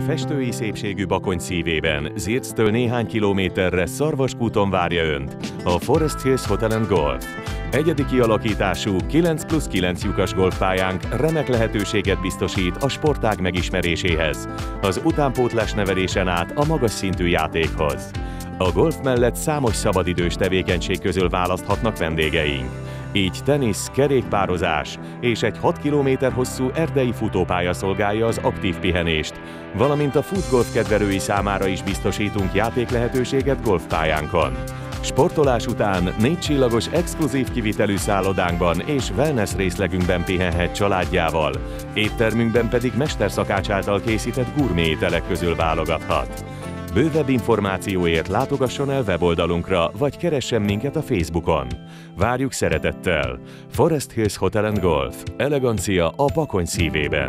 festői szépségű Bakony szívében, Zirctől néhány kilométerre Szarvaskúton várja Önt a Forest Hills Hotel and Golf. Egyedi kialakítású 9 plusz 9 lyukas golfpályánk remek lehetőséget biztosít a sportág megismeréséhez, az utánpótlás nevelésen át a magas szintű játékhoz. A golf mellett számos szabadidős tevékenység közül választhatnak vendégeink. Így tenisz, kerékpározás és egy 6 km hosszú erdei futópálya szolgálja az aktív pihenést, valamint a futgolf kedvelői számára is biztosítunk játéklehetőséget golfpályánkon. Sportolás után négy csillagos exkluzív kivitelű szállodánkban és wellness részlegünkben pihenhet családjával, éttermünkben pedig mesterszakács által készített gurmé ételek közül válogathat. Bővebb információért látogasson el weboldalunkra, vagy keressen minket a Facebookon. Várjuk szeretettel! Forest Hills Hotel Golf. Elegancia a Bakony szívében.